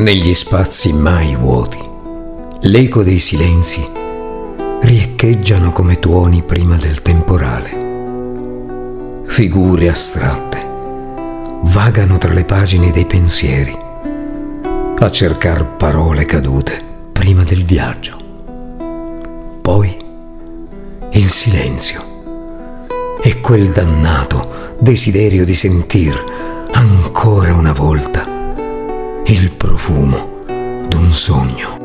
Negli spazi mai vuoti, l'eco dei silenzi riecheggiano come tuoni prima del temporale. Figure astratte vagano tra le pagine dei pensieri a cercar parole cadute prima del viaggio. Poi il silenzio e quel dannato desiderio di sentir il profumo d'un sogno.